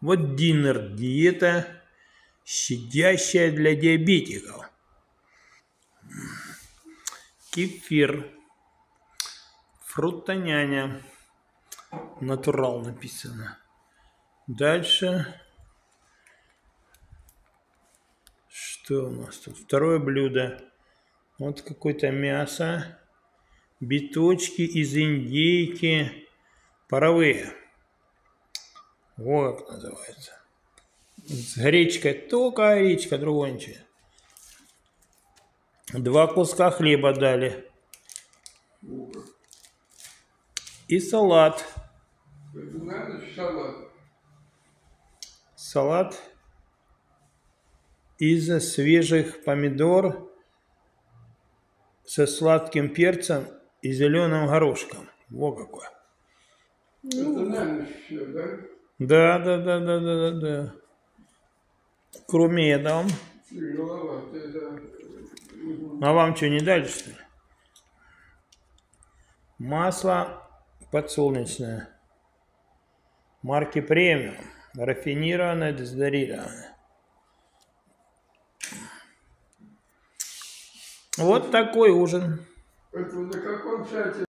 Вот динер диета, щадящая для диабетиков. Кефир. Фруктоняня. Натурал написано. Дальше. Что у нас тут? Второе блюдо. Вот какое-то мясо. Биточки из индейки. Паровые. Вот как называется. С гречкой. Только гречка, другой ничего. Два куска хлеба дали. И салат. Салат из свежих помидор со сладким перцем и зеленым горошком. Во какой. Это все, да? Да, да, да, да, да, да, да. Кроме этого. А вам что, не дали, что ли? Масло подсолнечное. Марки премиум. Рафинированное, дезодорированное. Вот такой ужин. Это на каком сайте